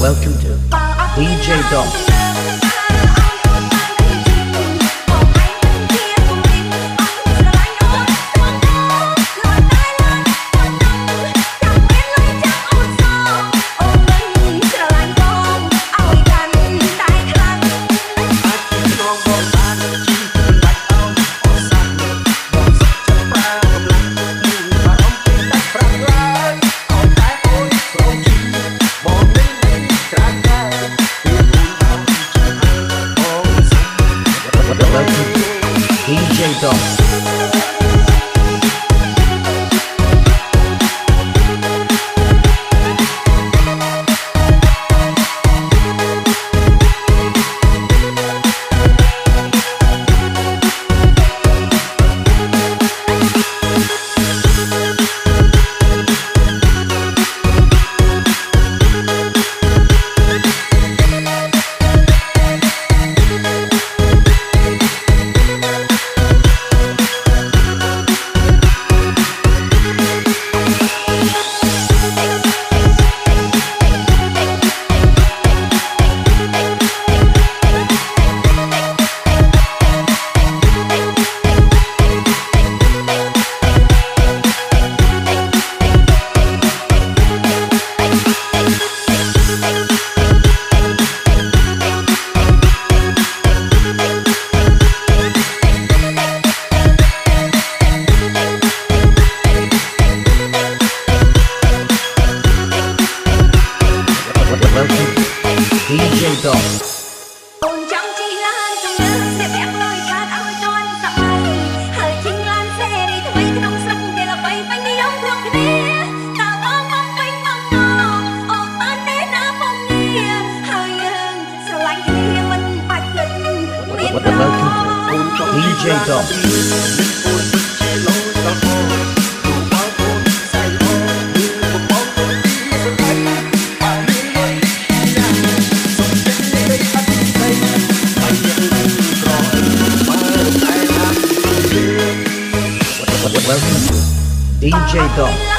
Welcome to DJ Dom. DJ Dom. DJ